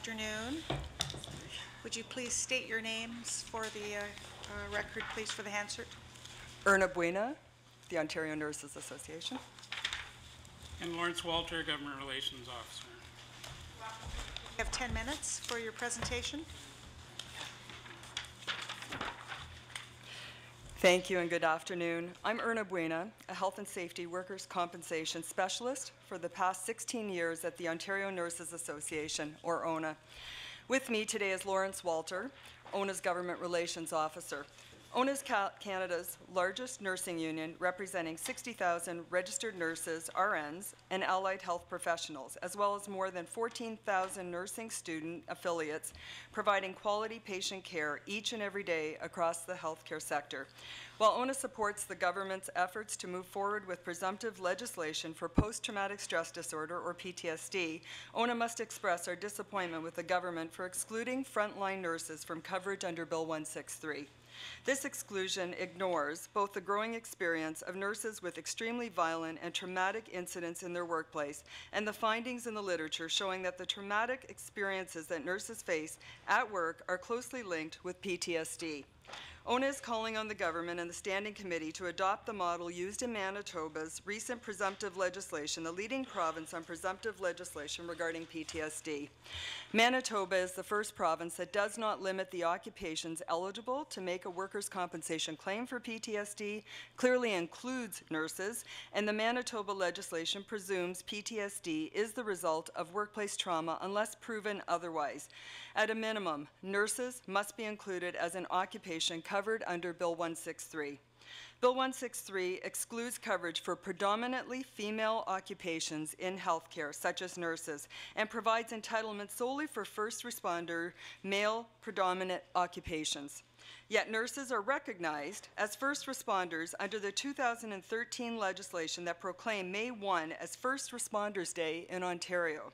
afternoon. Would you please state your names for the uh, uh, record, please, for the Hansard? Erna Bujna, the Ontario Nurses Association. And Lawrence Walter, Government Relations Officer. You have 10 minutes for your presentation. Thank you and good afternoon. I'm Erna Bujna, a health and safety workers' compensation specialist for the past 16 years at the Ontario Nurses Association, or ONA. With me today is Lawrence Walter, ONA's Government Relations Officer. ONA is Ca- Canada's largest nursing union, representing 60,000 registered nurses, RNs, and allied health professionals, as well as more than 14,000 nursing student affiliates, providing quality patient care each and every day across the healthcare sector. While ONA supports the government's efforts to move forward with presumptive legislation for post-traumatic stress disorder, or PTSD, ONA must express our disappointment with the government for excluding frontline nurses from coverage under Bill 163. This exclusion ignores both the growing experience of nurses with extremely violent and traumatic incidents in their workplace and the findings in the literature showing that the traumatic experiences that nurses face at work are closely linked with PTSD. ONA is calling on the government and the Standing Committee to adopt the model used in Manitoba's recent presumptive legislation, the leading province on presumptive legislation regarding PTSD. Manitoba is the first province that does not limit the occupations eligible to make a workers' compensation claim for PTSD, clearly includes nurses, and the Manitoba legislation presumes PTSD is the result of workplace trauma unless proven otherwise. At a minimum, nurses must be included as an occupation covered under Bill 163. Bill 163 excludes coverage for predominantly female occupations in healthcare, such as nurses, and provides entitlement solely for first responder male predominant occupations. Yet nurses are recognized as first responders under the 2013 legislation that proclaimed May 1 as First Responders Day in Ontario.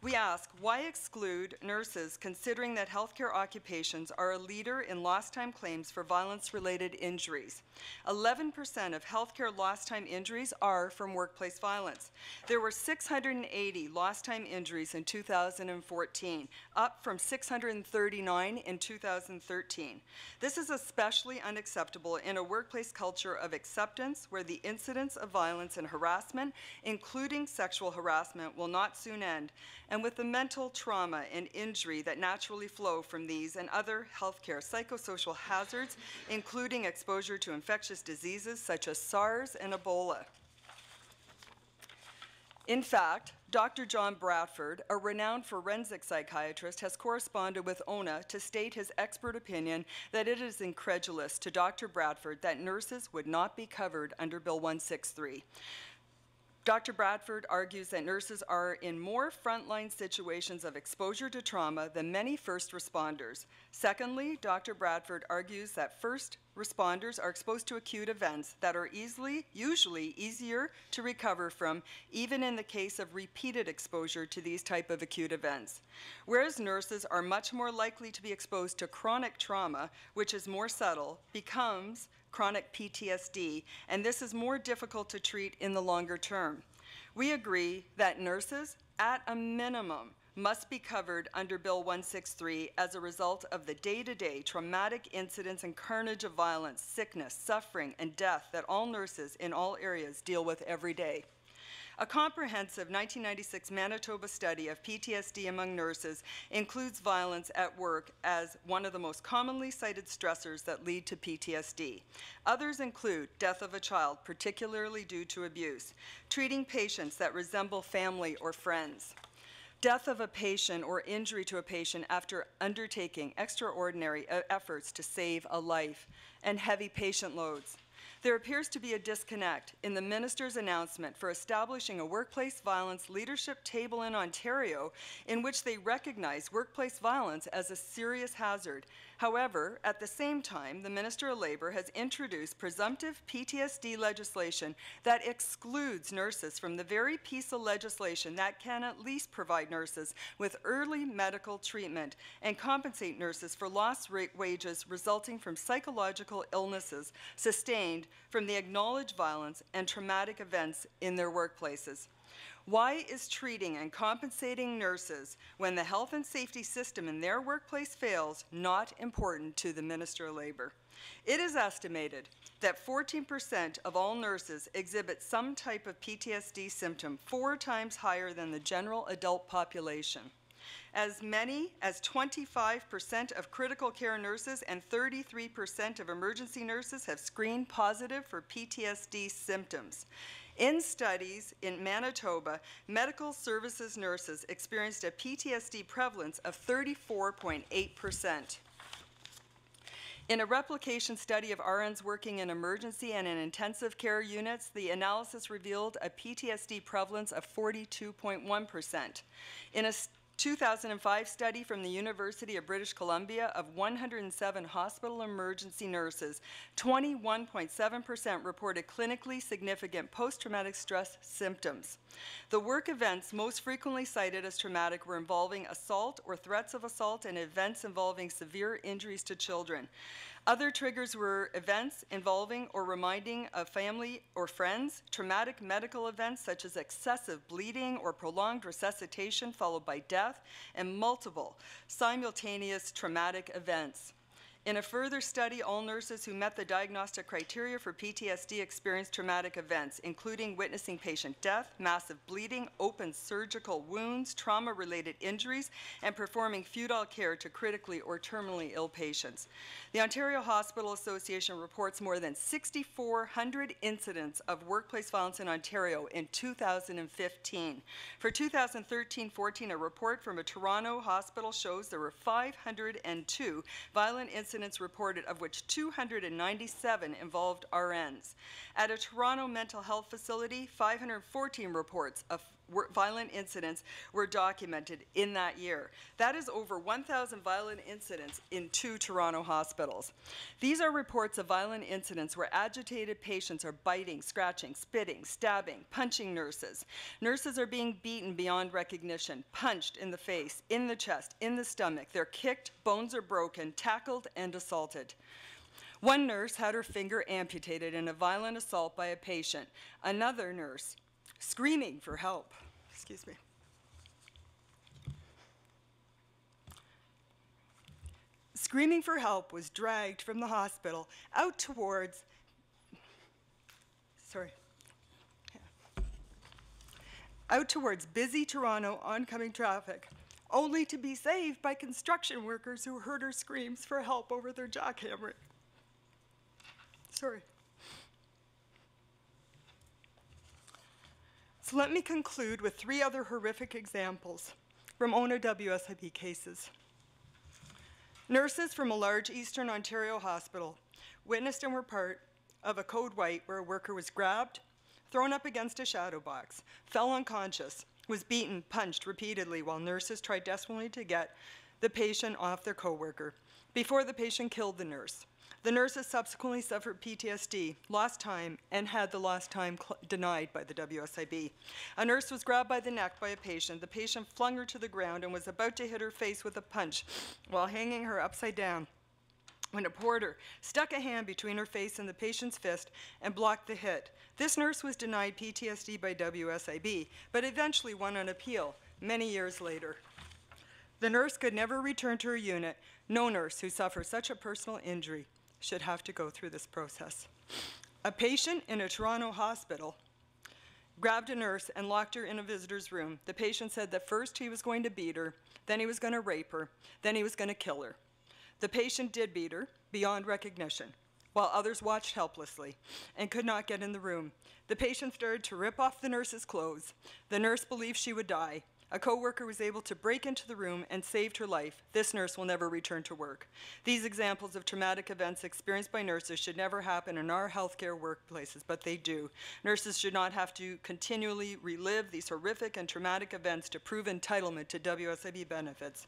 We ask, why exclude nurses considering that healthcare occupations are a leader in lost time claims for violence-related injuries? 11% of healthcare lost time injuries are from workplace violence. There were 680 lost time injuries in 2014, up from 639 in 2013. This is especially unacceptable in a workplace culture of acceptance where the incidence of violence and harassment, including sexual harassment, will not soon end and with the mental trauma and injury that naturally flow from these and other healthcare psychosocial hazards, including exposure to infectious diseases such as SARS and Ebola. In fact, Dr. John Bradford, a renowned forensic psychiatrist, has corresponded with ONA to state his expert opinion that it is incredulous to Dr. Bradford that nurses would not be covered under Bill 163. Dr. Bradford argues that nurses are in more frontline situations of exposure to trauma than many first responders. Secondly, Dr. Bradford argues that first responders are exposed to acute events that are easily, usually easier to recover from, even in the case of repeated exposure to these type of acute events. Whereas nurses are much more likely to be exposed to chronic trauma, which is more subtle, becomes chronic PTSD, and this is more difficult to treat in the longer term. We agree that nurses, at a minimum, must be covered under Bill 163 as a result of the day-to-day traumatic incidents and carnage of violence, sickness, suffering, and death that all nurses in all areas deal with every day. A comprehensive 1996 Manitoba study of PTSD among nurses includes violence at work as one of the most commonly cited stressors that lead to PTSD. Others include death of a child, particularly due to abuse, treating patients that resemble family or friends, death of a patient or injury to a patient after undertaking extraordinary uh, efforts to save a life, and heavy patient loads. There appears to be a disconnect in the minister's announcement for establishing a workplace violence leadership table in Ontario in which they recognize workplace violence as a serious hazard. However, at the same time, the Minister of Labour has introduced presumptive PTSD legislation that excludes nurses from the very piece of legislation that can at least provide nurses with early medical treatment and compensate nurses for lost wages resulting from psychological illnesses sustained from the acknowledged violence and traumatic events in their workplaces. Why is treating and compensating nurses when the health and safety system in their workplace fails not important to the Minister of Labour? It is estimated that 14% of all nurses exhibit some type of PTSD symptom, four times higher than the general adult population. As many as 25% of critical care nurses and 33% of emergency nurses have screened positive for PTSD symptoms. In studies in Manitoba, medical services nurses experienced a PTSD prevalence of 34.8%. In a replication study of RNs working in emergency and in intensive care units, the analysis revealed a PTSD prevalence of 42.1%. In a 2005 study from the University of British Columbia of 107 hospital emergency nurses, 21.7% reported clinically significant post-traumatic stress symptoms. The work events most frequently cited as traumatic were involving assault or threats of assault and events involving severe injuries to children. Other triggers were events involving or reminding of family or friends, traumatic medical events such as excessive bleeding or prolonged resuscitation followed by death, and multiple simultaneous traumatic events. In a further study, all nurses who met the diagnostic criteria for PTSD experienced traumatic events, including witnessing patient death, massive bleeding, open surgical wounds, trauma-related injuries, and performing futile care to critically or terminally ill patients. The Ontario Hospital Association reports more than 6,400 incidents of workplace violence in Ontario in 2015. For 2013-14, a report from a Toronto hospital shows there were 502 violent incidents reported, of which 297 involved RNs. At a Toronto mental health facility, 514 reports of violent incidents were documented in that year. That is over 1,000 violent incidents in two Toronto hospitals. These are reports of violent incidents where agitated patients are biting, scratching, spitting, stabbing, punching nurses. Nurses are being beaten beyond recognition, punched in the face, in the chest, in the stomach. They're kicked, bones are broken, tackled, and assaulted. One nurse had her finger amputated in a violent assault by a patient. Another nurse screaming for help. Excuse me. Screaming for help was dragged from the hospital out towards, sorry, out towards busy Toronto oncoming traffic, only to be saved by construction workers who heard her screams for help over their jackhammering. Sorry. So let me conclude with three other horrific examples from ONA WSIB cases. Nurses from a large Eastern Ontario hospital witnessed and were part of a code white where a worker was grabbed, thrown up against a shadow box, fell unconscious, was beaten, punched repeatedly while nurses tried desperately to get the patient off their coworker before the patient killed the nurse. The nurses subsequently suffered PTSD, lost time, and had the lost time denied by the WSIB. A nurse was grabbed by the neck by a patient. The patient flung her to the ground and was about to hit her face with a punch while hanging her upside down when a porter stuck a hand between her face and the patient's fist and blocked the hit. This nurse was denied PTSD by WSIB, but eventually won an appeal many years later. The nurse could never return to her unit. No nurse who suffers such a personal injury should have to go through this process. A patient in a Toronto hospital grabbed a nurse and locked her in a visitor's room. The patient said that first he was going to beat her, then he was going to rape her, then he was going to kill her. The patient did beat her beyond recognition, while others watched helplessly and could not get in the room. The patient started to rip off the nurse's clothes. The nurse believed she would die. A coworker was able to break into the room and saved her life. This nurse will never return to work. These examples of traumatic events experienced by nurses should never happen in our healthcare workplaces, but they do. Nurses should not have to continually relive these horrific and traumatic events to prove entitlement to WSIB benefits.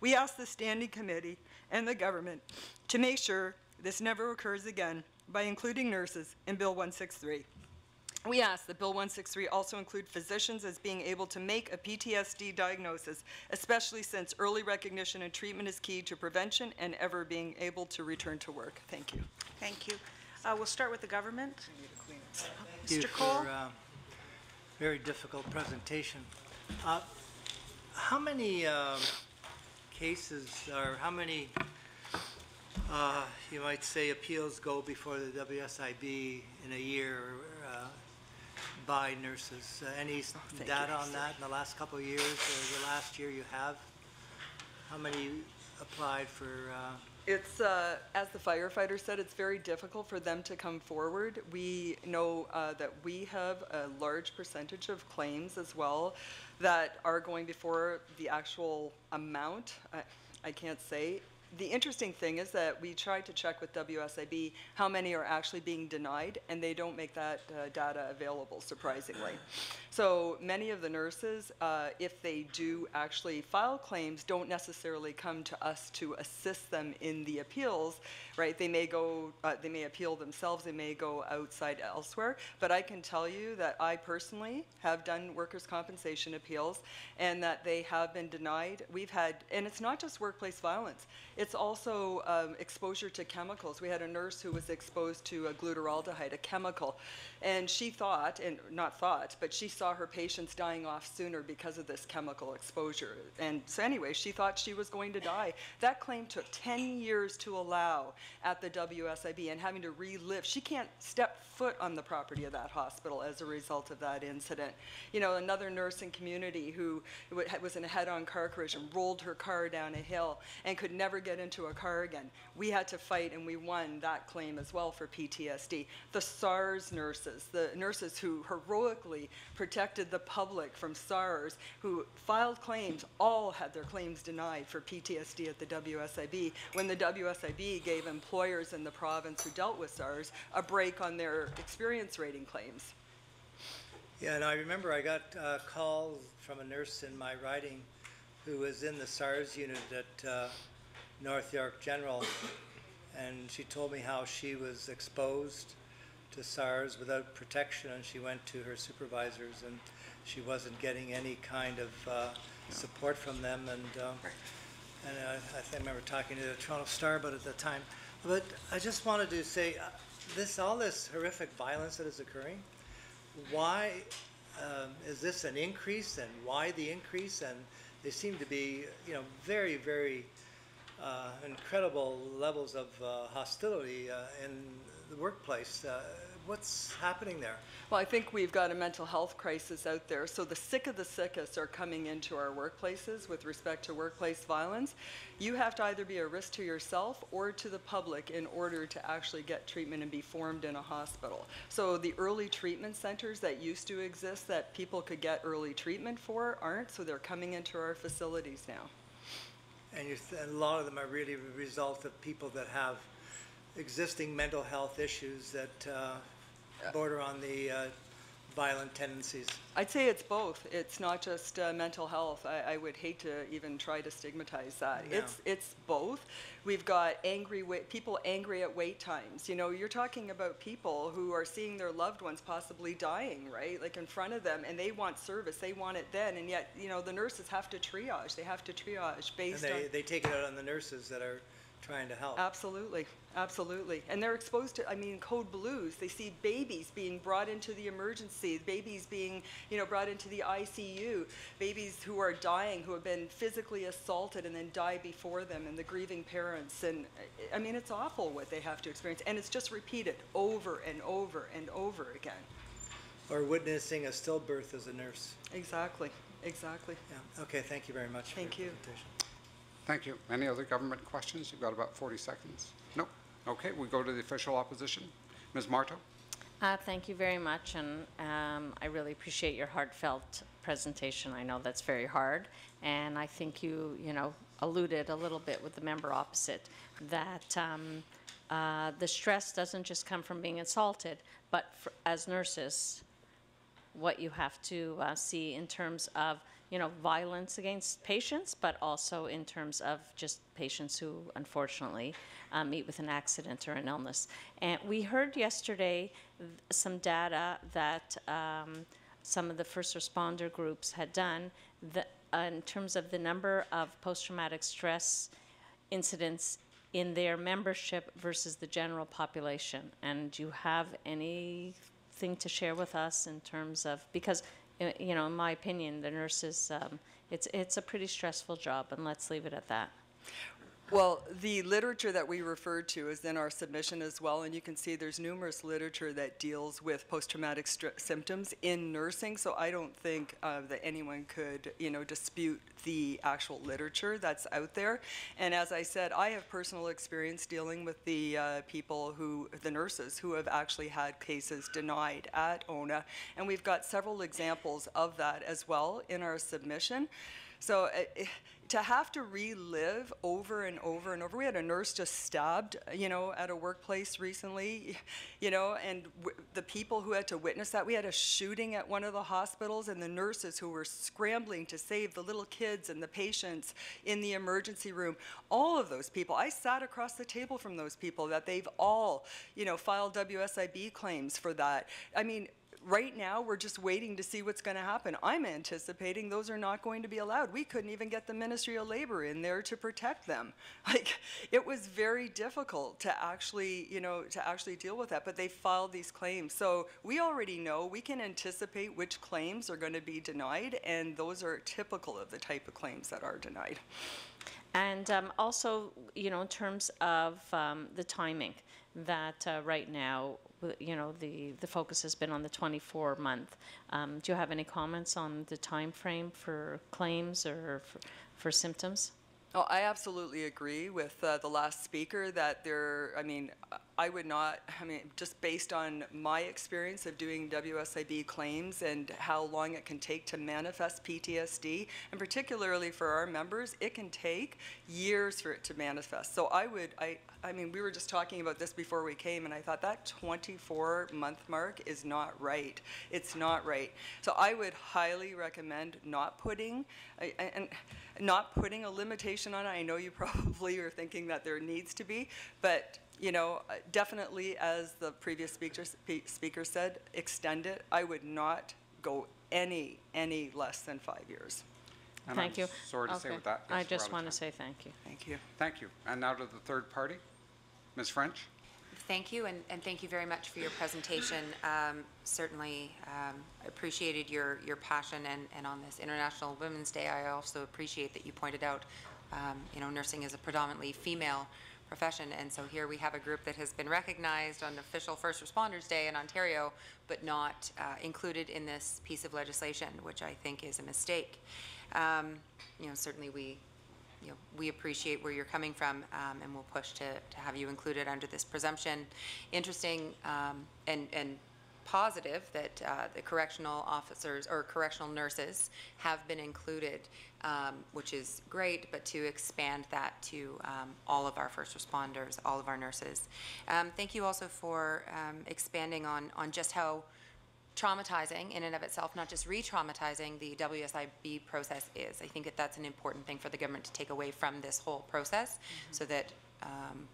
We ask the Standing Committee and the government to make sure this never occurs again by including nurses in Bill 163. We ask that Bill 163 also include physicians as being able to make a PTSD diagnosis, especially since early recognition and treatment is key to prevention and ever being able to return to work. Thank you. Thank you. Uh, We'll start with the government. Thank Mr. Colle? for a very difficult presentation. Uh, How many um, cases, or how many, uh, you might say, appeals go before the WSIB in a year uh, by nurses? Uh, Any s- thank data you. on that in the last couple of years, or the last year you have? How many applied for, uh, It's, uh, as the firefighter said, it's very difficult for them to come forward. We know uh, that we have a large percentage of claims as well that are going before the actual amount. I- I can't say. The interesting thing is that we tried to check with WSIB how many are actually being denied, and they don't make that uh, data available, surprisingly. So many of the nurses, uh, if they do actually file claims, don't necessarily come to us to assist them in the appeals, right? They may go, uh, they may appeal themselves, they may go outside elsewhere, but I can tell you that I personally have done workers' compensation appeals and that they have been denied. We've had, and it's not just workplace violence, it's also um, exposure to chemicals. We had a nurse who was exposed to a glutaraldehyde, a chemical, and she thought, and not thought, but she saw her patients dying off sooner because of this chemical exposure. And so anyway, she thought she was going to die. That claim took 10 years to allow at the WSIB and having to relive. She can't step foot on the property of that hospital as a result of that incident. You know, another nurse in community who was in a head-on car and rolled her car down a hill and could never get into a car again. We had to fight and we won that claim as well for PTSD. The SARS nurses, the nurses who heroically protected the public from SARS, who filed claims, all had their claims denied for PTSD at the WSIB when the WSIB gave employers in the province who dealt with SARS a break on their experience rating claims. Yeah, and I remember I got uh, calls from a nurse in my riding who was in the SARS unit at uh, North York General, and she told me how she was exposed to SARS without protection, and she went to her supervisors, and she wasn't getting any kind of uh, support from them, and uh, and I, I think I remember talking to the Toronto Star about it at the time. But I just wanted to say, uh, this all this horrific violence that is occurring, why um, is this an increase and why the increase? And they seem to be, you know, very, very uh, incredible levels of uh, hostility uh, in the workplace. Uh, what's happening there? Well, I think we've got a mental health crisis out there. So the sick of the sickest are coming into our workplaces with respect to workplace violence. You have to either be a risk to yourself or to the public in order to actually get treatment and be formed in a hospital. So the early treatment centers that used to exist that people could get early treatment for aren't, so they're coming into our facilities now. And you th- a lot of them are really a result of people that have existing mental health issues that uh, border on the uh, violent tendencies. I'd say it's both. It's not just uh, mental health. I, I would hate to even try to stigmatize that. No. It's it's both. We've got angry wait, people angry at wait times. You know, you're talking about people who are seeing their loved ones possibly dying, right? Like in front of them, and they want service. They want it then, and yet you know the nurses have to triage. They have to triage And based they, on. they take it out on the nurses that are trying to help. Absolutely, absolutely. And they're exposed to, I mean, code blues. They see babies being brought into the emergency, babies being, you know, brought into the ICU, babies who are dying, who have been physically assaulted and then die before them, and the grieving parents. And I mean, it's awful what they have to experience. And it's just repeated over and over and over again. Or witnessing a stillbirth as a nurse. Exactly, exactly. Yeah, okay, thank you very much for your Thank you. presentation. Thank you. Any other government questions? You've got about 40 seconds. Okay, we go to the official opposition. Ms. Martow? Uh, Thank you very much, and um, I really appreciate your heartfelt presentation. I know that's very hard, and I think you, you know, alluded a little bit with the member opposite, that um, uh, the stress doesn't just come from being assaulted, but for- as nurses, what you have to uh, see in terms of, you know, violence against patients, but also in terms of just patients who unfortunately uh, meet with an accident or an illness. And we heard yesterday some data that um, some of the first responder groups had done uh, in terms of the number of post-traumatic stress incidents in their membership versus the general population. And do you have anything to share with us in terms of, because, uh, you know, in my opinion, the nurses, um, it's, it's a pretty stressful job, and let's leave it at that. Well, the literature that we referred to is in our submission as well, and you can see there's numerous literature that deals with post-traumatic symptoms in nursing, so I don't think uh, that anyone could, you know, dispute the actual literature that's out there. And as I said, I have personal experience dealing with the uh, people who, the nurses, who have actually had cases denied at ONA, and we've got several examples of that as well in our submission. So uh, to have to relive over and over and over, we had a nurse just stabbed, you know, at a workplace recently, you know, and the people who had to witness that, we had a shooting at one of the hospitals, and the nurses who were scrambling to save the little kids and the patients in the emergency room. All of those people, I sat across the table from those people that they've all, you know, filed WSIB claims for that. I mean, right now, we're just waiting to see what's going to happen. I'm anticipating those are not going to be allowed. We couldn't even get the Ministry of Labor in there to protect them. Like, it was very difficult to actually, you know, to actually deal with that, but they filed these claims. So we already know, we can anticipate which claims are going to be denied, and those are typical of the type of claims that are denied. And um, also, you know, in terms of um, the timing, that uh, right now, you know, the, the focus has been on the 24 month. Um, do you have any comments on the time frame for claims or for, for symptoms? Oh, I absolutely agree with uh, the last speaker that there, I mean, I would not, I mean, just based on my experience of doing WSIB claims and how long it can take to manifest PTSD, and particularly for our members, it can take years for it to manifest. So I would, I, I mean, we were just talking about this before we came, and I thought that 24 month mark is not right. It's not right. So I would highly recommend not putting, I- and not putting a limitation on it. I know you probably are thinking that there needs to be, but you know, uh, definitely, as the previous speaker, speaker said, extend it. I would not go any, any less than five years. And Thank I'm you. Sorry to say with that. I yes, we're just want to say thank you. Thank you. Thank you. And now to the third party. Ms. French? Thank you, and, and thank you very much for your presentation. Um, Certainly um, appreciated your, your passion, and, and on this International Women's Day, I also appreciate that you pointed out, um, you know, nursing is a predominantly female profession, and so here we have a group that has been recognized on official First Responders Day in Ontario, but not uh, included in this piece of legislation, which I think is a mistake. Um, You know, certainly we, you know, we appreciate where you're coming from, um, and we'll push to, to have you included under this presumption. Interesting, um, and, and positive that, uh, the correctional officers or correctional nurses have been included, um, which is great, but to expand that to, um, all of our first responders, all of our nurses. Um, thank you also for, um, expanding on, on just how traumatizing in and of itself, not just re-traumatizing the WSIB process is. I think that that's an important thing for the government to take away from this whole process, so that um,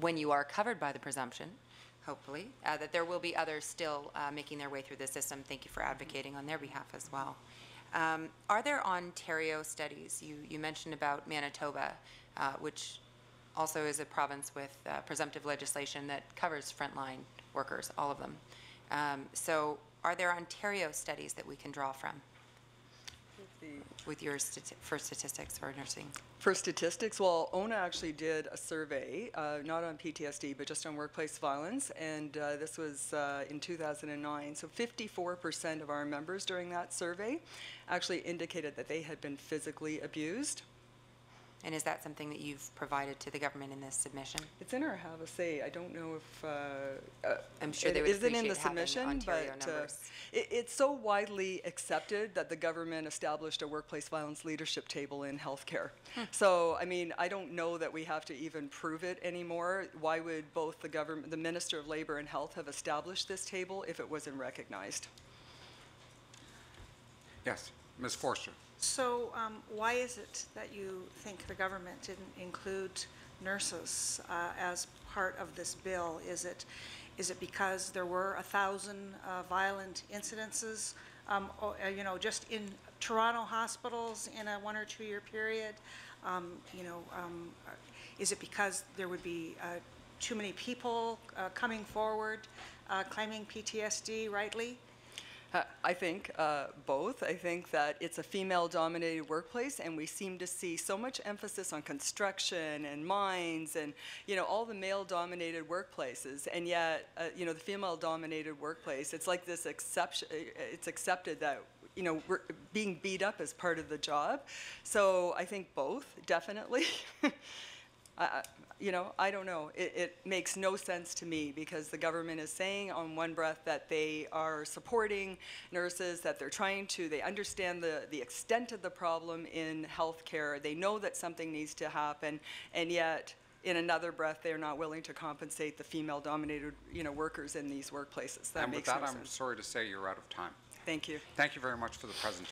when you are covered by the presumption, hopefully, uh, that there will be others still uh, making their way through the system. Thank you for advocating on their behalf as well. Um, Are there Ontario studies? You, you mentioned about Manitoba, uh, which also is a province with uh, presumptive legislation that covers frontline workers, all of them. Um, So are there Ontario studies that we can draw from with your, stati- for statistics for nursing? For statistics, well, ONA actually did a survey, uh, not on PTSD, but just on workplace violence, and uh, this was uh, in 2009. So 54% of our members during that survey actually indicated that they had been physically abused. And is that something that you've provided to the government in this submission? It's in our have a say. I don't know if, uh, uh, I'm sure it they would isn't in the appreciate having submission, Ontario but uh, numbers. it, it's so widely accepted that the government established a workplace violence leadership table in healthcare. Hmm. So, I mean, I don't know that we have to even prove it anymore. Why would both the government, the Minister of Labor and Health have established this table if it wasn't recognized? Yes. Ms. Forster? So um, why is it that you think the government didn't include nurses uh, as part of this bill? Is it, is it because there were a thousand uh, violent incidences, um, or, uh, you know, just in Toronto hospitals in a one or two-year period? Um, You know, um, is it because there would be uh, too many people uh, coming forward uh, claiming PTSD rightly? Uh, I think uh, both. I think that it's a female-dominated workplace, and we seem to see so much emphasis on construction and mines and, you know, all the male-dominated workplaces. And yet, uh, you know, the female-dominated workplace, it's like this exception, it's accepted that, you know, we're being beat up is part of the job. So I think both, definitely. I- you know, I don't know. It, it makes no sense to me because the government is saying on one breath that they are supporting nurses, that they're trying to, they understand the, the extent of the problem in healthcare. They know that something needs to happen, and yet, in another breath, they're not willing to compensate the female-dominated, you know, workers in these workplaces. That And with that, no I'm sense. sorry to say you're out of time. Thank you. Thank you very much for the presentation.